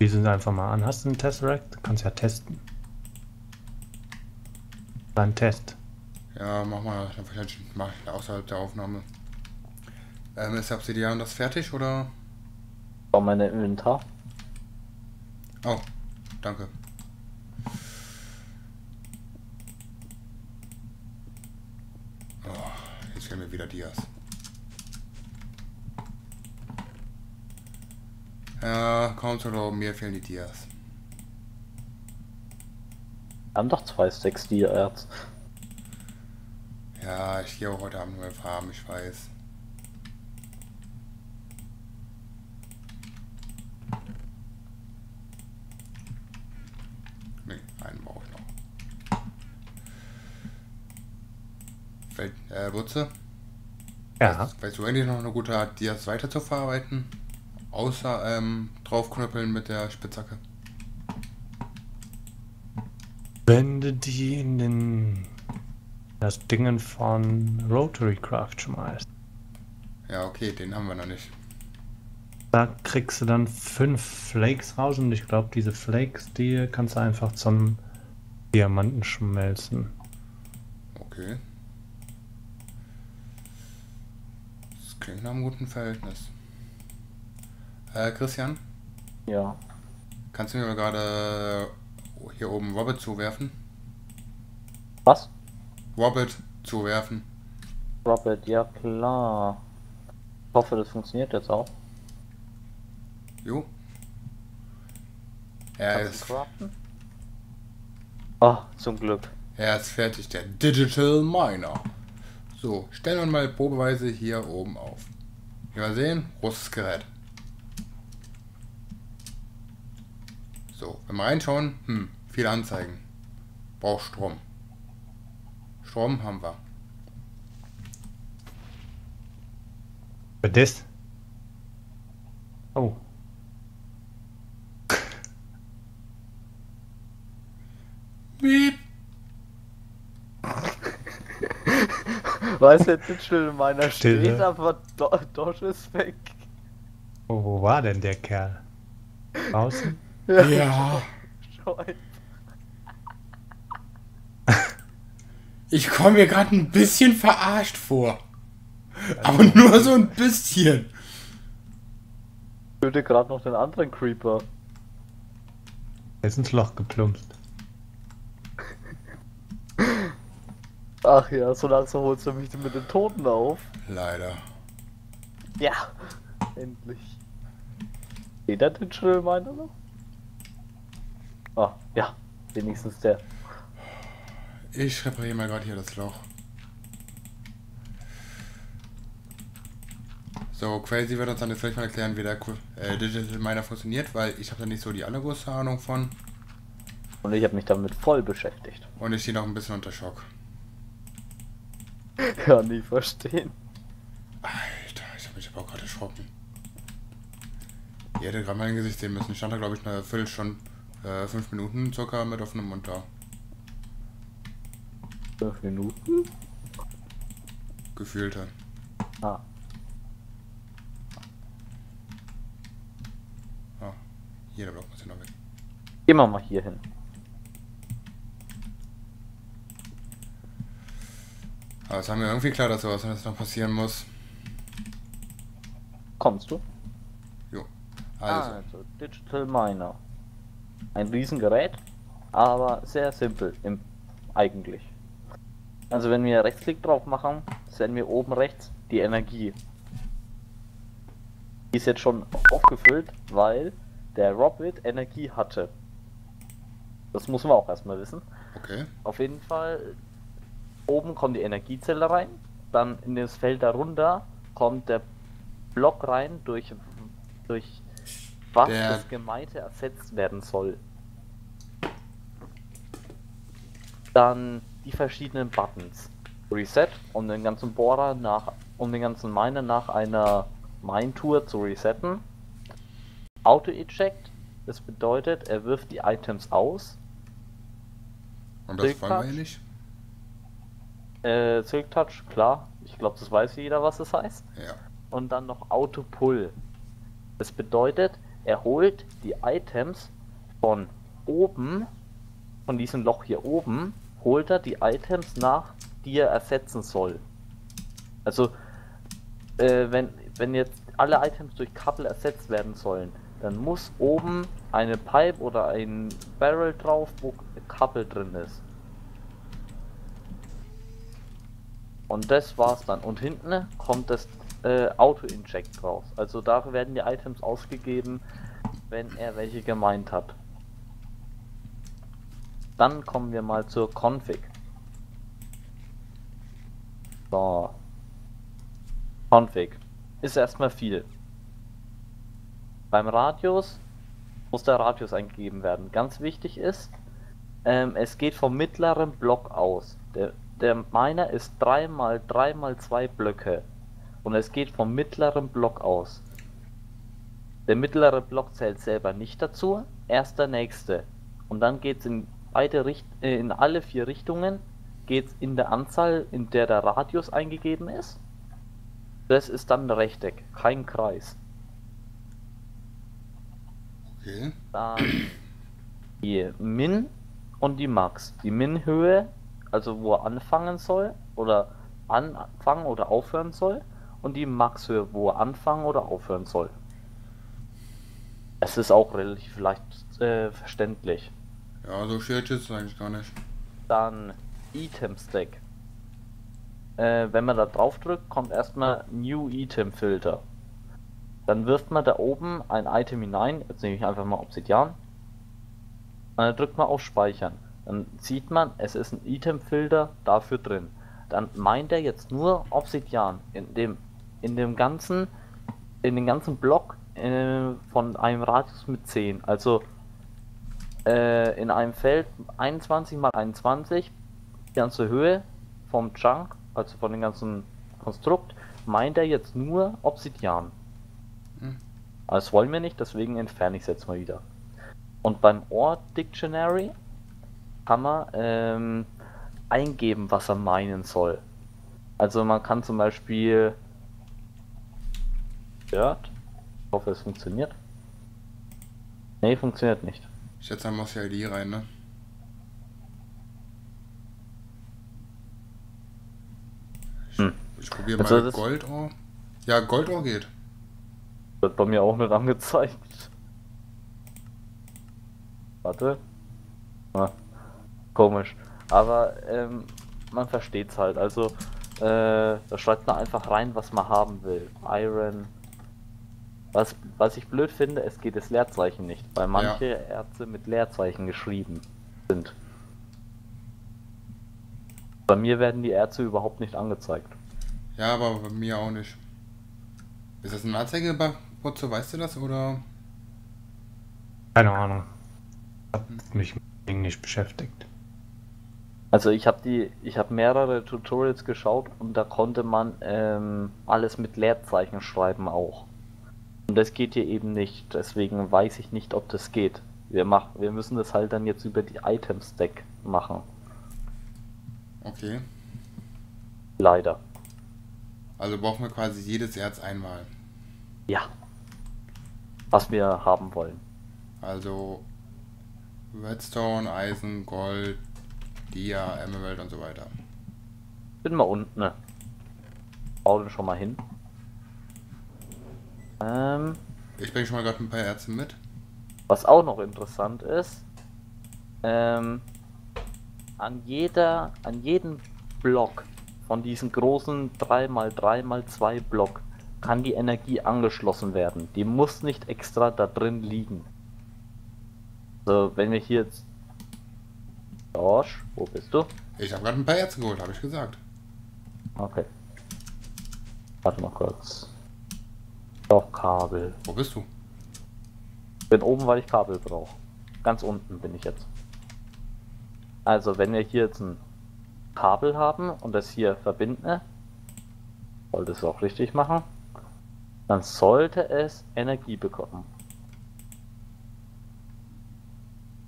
Die sind einfach mal an. Hast du einen Tesseract? Kannst ja testen. Ein Test. Ja, mach mal, dann vielleicht mach ich außerhalb der Aufnahme. Ähm, ist Obsidian das fertig oder? War mein Inventar. Oh, danke. Oh, jetzt fehlen mir wieder Dias. Ja, kaum zu glauben, mir fehlen die Dias. Wir haben doch zwei Stacks Dia-Erz. Ja, ich gehe auch heute Abend nur farmen, ich weiß. Nee, einen brauche ich noch. Fällt, äh, Wurze? Ja. Weißt, weißt du eigentlich noch eine gute Art, Dias weiter zu verarbeiten? Außer ähm, draufknüppeln mit der Spitzhacke. Wenn du die in den das Dingen von Rotary Craft schmeißt, Ja, okay, den haben wir noch nicht. da kriegst du dann fünf Flakes raus und ich glaube, diese Flakes, die kannst du einfach zum Diamanten schmelzen. Okay. Das klingt nach einem guten Verhältnis. Äh, Christian, Ja. kannst du mir gerade hier oben Wobbit zuwerfen? Was? Wobbit zuwerfen. Robert, ja klar. Ich hoffe, das funktioniert jetzt auch. Jo. Er Kannst ist? Ah, zum Glück. er ist fertig, der Digital Miner. So, stellen wir mal probeweise hier oben auf. Hier mal sehen, großes Gerät. Wir reinschauen, hm, viele Anzeigen. Braucht Strom. Strom haben wir. Für das? Oh. Piep. Weißt du, jetzt sind schon in meiner Stille. steht, aber Do Dosh ist weg. oh. Wo war denn der Kerl? Draußen? Ja. Ein. Ich komme mir gerade ein bisschen verarscht vor. Aber nur so ein bisschen. Ich töte gerade noch den anderen Creeper. Er ist ins Loch geplumpst. Ach ja, so langsam holst du mich mit den Toten auf. Leider. Ja, endlich. Steht der Digital Miner noch? Ah, ja, wenigstens der. Ich repariere mal gerade hier das Loch. So, Crazy wird uns dann jetzt gleich mal erklären, wie der äh, Digital Miner funktioniert, weil ich habe da nicht so die allergrößte Ahnung von. Und ich habe mich damit voll beschäftigt. Und ich stehe noch ein bisschen unter Schock. Kann nie verstehen. Alter, ich habe mich aber auch gerade erschrocken. Ihr hättet gerade mein Gesicht sehen müssen. Ich stand da, glaube ich, eine Viertelstunde, äh, fünf Minuten circa mit offenem Mund da. Fünf Minuten? Gefühlte. Ah, Ah, hier, der Block muss ja noch weg. gehen wir mal hier hin. Aber es war mir irgendwie klar, dass sowas jetzt noch passieren muss. Kommst du? Jo. Also, Also, Digital Miner. Ein Riesengerät, aber sehr simpel im eigentlich. Also wenn wir Rechtsklick drauf machen, sehen wir oben rechts die Energie. Die ist jetzt schon aufgefüllt, weil der Robit Energie hatte. Das muss man auch erstmal wissen. okay. Auf jeden Fall, oben kommt die Energiezelle rein, dann in das Feld darunter kommt der Block rein, durch, durch was Der- das Gemeinte ersetzt werden soll. Dann die verschiedenen Buttons. Reset, um den ganzen Bohrer nach, um den ganzen Miner nach einer Mine-Tour zu resetten. Auto-Eject, das bedeutet, er wirft die Items aus Und das Silk wir nicht? Äh, Silk Touch, klar. Ich glaube, das weiß jeder, was es heißt. Ja. Und dann noch Auto Pull. Das bedeutet, Er holt die Items von oben, von diesem Loch hier oben, holt er die Items nach, die er ersetzen soll. Also, äh, wenn, wenn jetzt alle Items durch Kabel ersetzt werden sollen, dann muss oben eine Pipe oder ein Barrel drauf, wo Kabel drin ist. Und das war's dann. Und hinten kommt das äh, Auto-Inject raus. Also da werden die Items ausgegeben, wenn er welche gemeint hat. Dann kommen wir mal zur Config. So. Config. Ist erstmal viel. Beim Radius muss der Radius eingegeben werden. Ganz wichtig ist, ähm, es geht vom mittleren Block aus. Der, der Miner ist 3 mal 3 mal 2 Blöcke. Und es geht vom mittleren Block aus. Der mittlere Block zählt selber nicht dazu, erst der nächste. Und dann geht es in beide Richt äh, in alle vier Richtungen geht in der Anzahl, in der der Radius eingegeben ist. Das ist dann ein Rechteck, kein Kreis. Okay. Dann die Min und die Max. Die Min-Höhe, also wo er anfangen soll, oder anfangen oder aufhören soll, und die Max-Höhe, wo er anfangen oder aufhören soll. Es ist auch relativ leicht äh, verständlich. Ja, so schwierig ist es eigentlich gar nicht. Dann Item Stack. Äh, wenn man da drauf drückt, kommt erstmal New Item Filter. Dann wirft man da oben ein Item hinein, jetzt nehme ich einfach mal Obsidian. Und dann drückt man auf Speichern. Dann sieht man, es ist ein Item Filter dafür drin. Dann meint er jetzt nur Obsidian in dem in dem ganzen in den ganzen Block äh, von einem Radius mit 10. Also äh, in einem Feld 21 mal 21 die ganze Höhe vom Chunk, also von dem ganzen Konstrukt, meint er jetzt nur Obsidian. Hm. Das wollen wir nicht, deswegen entferne ich es jetzt mal wieder. Und beim Ort Dictionary kann man ähm, eingeben, was er meinen soll. Also man kann zum Beispiel Dirt. Ich hoffe es funktioniert. Nee, funktioniert nicht. Ich setze einmal CID rein, ne? Ich, Hm. ich probiere mal Goldohr. Ja, Goldohr geht. Wird bei mir auch nicht angezeigt. Warte. Ah, komisch. Aber ähm, man versteht's halt. Also äh, da schreibt man einfach rein, was man haben will. Iron. Was, was ich blöd finde, es geht das Leerzeichen nicht, weil manche Erze mit Leerzeichen geschrieben sind. Bei mir werden die Erze überhaupt nicht angezeigt. Ja, aber bei mir auch nicht. Ist das ein Anzeigebotze, weißt du das? Oder? Keine Ahnung. Hab mich mit dem Ding nicht beschäftigt. Also ich habe die, ich habe mehrere Tutorials geschaut und da konnte man ähm, alles mit Leerzeichen schreiben auch. Und das geht hier eben nicht, deswegen weiß ich nicht, ob das geht. Wir machen, wir müssen das halt dann jetzt über die Item Stack machen. Okay. Leider. Also brauchen wir quasi jedes Erz einmal. Ja. Was wir haben wollen. Also Redstone, Eisen, Gold, Dia, Emerald und so weiter. Bin mal unten. Ne? Bau den schon mal hin. Ähm, Ich bringe schon mal gerade ein paar Erze mit. Was auch noch interessant ist, ähm, an jeder, an jedem Block von diesem großen 3x3x2 Block kann die Energie angeschlossen werden. Die muss nicht extra da drin liegen. So, wenn wir hier jetzt. Josh, wo bist du? Ich habe gerade ein paar Erze geholt, habe ich gesagt. Okay. Warte mal kurz. Doch, Kabel. Wo bist du? bin oben, weil ich Kabel brauche. Ganz unten bin ich jetzt. Also, wenn wir hier jetzt ein Kabel haben und das hier verbinden, sollte es auch richtig machen, dann sollte es Energie bekommen.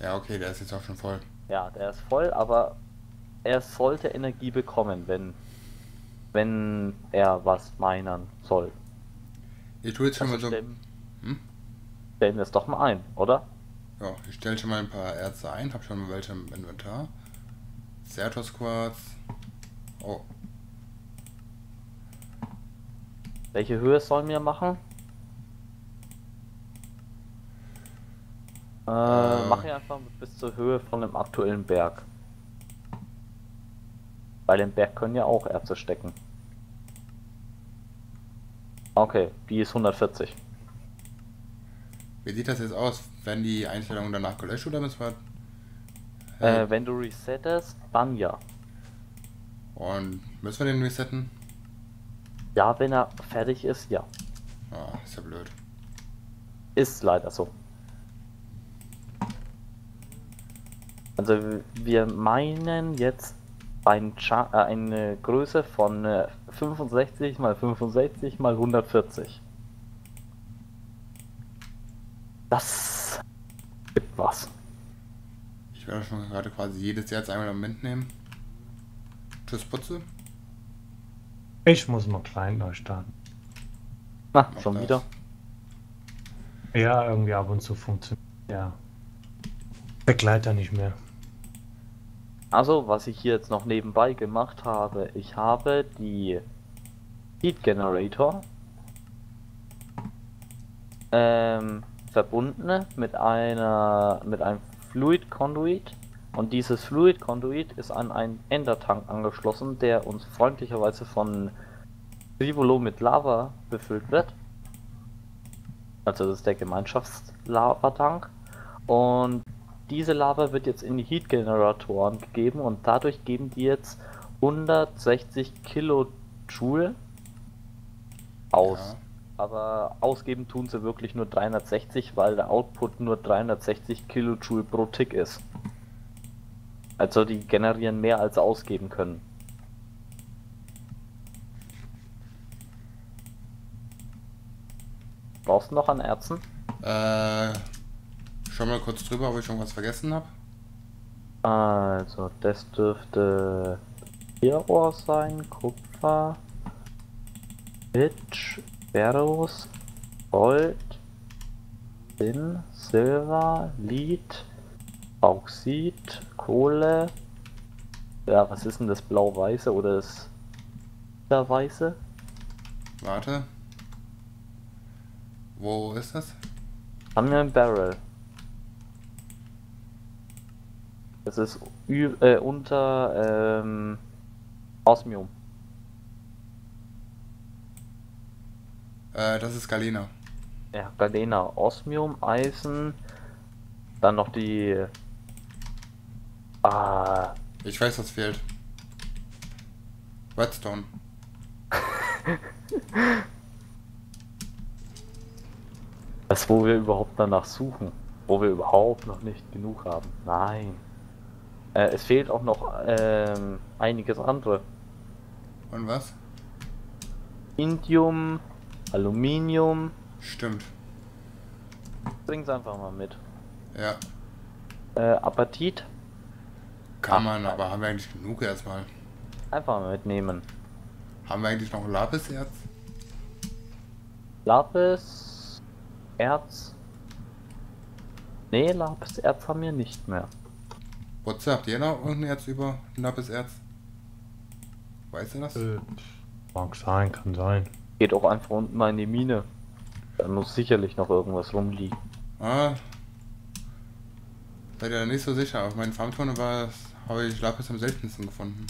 Ja, okay, der ist jetzt auch schon voll. Ja, der ist voll, aber er sollte Energie bekommen, wenn, wenn er was minern soll. Ich tue jetzt schon Also mal so. stell, Hm? stellen wir es doch mal ein, oder? Ja, ich stelle schon mal ein paar Erze ein, habe schon mal welche im Inventar. Certus Quarz. Oh, Welche Höhe sollen wir machen? Äh, Äh. Mach ich einfach bis zur Höhe von dem aktuellen Berg. Bei dem Berg können ja auch Erze stecken. Okay, die ist 140. wie sieht das jetzt aus? Werden die Einstellungen danach gelöscht oder müssen wir. Äh, wenn du resettest, dann ja. Und müssen wir den resetten? Ja, wenn er fertig ist, ja. Ah, ist ja blöd. Ist leider so. Also wir meinen jetzt ein äh, eine Größe von äh, 65 mal 65 mal 140. Das gibt was. Ich werde schon gerade quasi jedes Jahr jetzt einmal mitnehmen. Tschüss, Putze. Ich muss mal klein neu starten. Na, Mach schon das. wieder. Ja, irgendwie ab und zu funktioniert. Ja. Begleiter nicht mehr. Also, was ich hier jetzt noch nebenbei gemacht habe, ich habe die Heat Generator ähm, verbunden mit einer mit einem Fluid Conduit und dieses Fluid Conduit ist an einen Endertank angeschlossen, der uns freundlicherweise von Rivolo mit Lava befüllt wird. Also das ist der Gemeinschaftslavatank und diese Lava wird jetzt in die Heat Generatoren gegeben und dadurch geben die jetzt 160 Kilojoule aus. Ja. Aber ausgeben tun sie wirklich nur 360, weil der Output nur 360 Kilojoule pro Tick ist. Also die generieren mehr als sie ausgeben können. Brauchst du noch an Erzen? Äh, schau mal kurz drüber, ob ich schon was vergessen habe. Also, das dürfte Rohr sein, Kupfer, Pitch, Ferrous, Gold, Tin, Silber, Lead, Bauxit, Kohle. Ja, was ist denn das Blau-Weiße oder das Weiße? Warte. Wo ist das? Haben wir ein Barrel. Das ist äh, unter ähm, Osmium. Äh, das ist Galena. Ja, Galena, Osmium, Eisen, dann noch die. Ah, Ich weiß, was fehlt. Redstone. das, wo wir überhaupt danach suchen. Wo wir überhaupt noch nicht genug haben. Nein. Äh, es fehlt auch noch ähm, einiges andere. Und was? Indium, Aluminium. Stimmt. Bring's einfach mal mit. Ja. Äh, Apatit, Kann Ach, man, aber haben wir eigentlich genug erstmal? einfach mal mitnehmen. Haben wir eigentlich noch Lapiserz? Lapis, Erz. Nee, Lapis, Erz haben wir nicht mehr. Putze, habt ihr noch irgendein Erz über Lapiserz? Weißt du das? Äh, mag sein, kann sein. Geht auch einfach unten mal in die Mine. Da muss sicherlich noch irgendwas rumliegen. Ah. Seid ihr da nicht so sicher? Auf meinen Farmtonen war es, habe ich Lapis am seltensten gefunden.